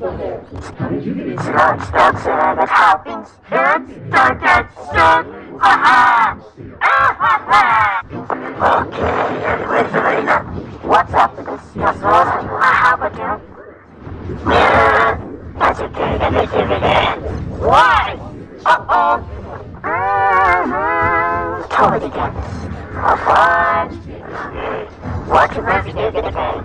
Start, start, start, it happens. Start, start, start, start. Ha ha! Ha ha! Okay, anyways, Elena, what's up with this? Just sauce? I have a do. Yeah, that's okay, let me give it in. Why? Uh-oh. Uh-huh. Tell it again. For fun. Watch your movie, you're gonna pay.